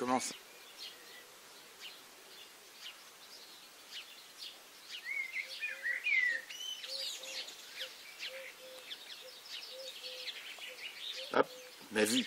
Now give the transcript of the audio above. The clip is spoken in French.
commence. Hop, ma vie.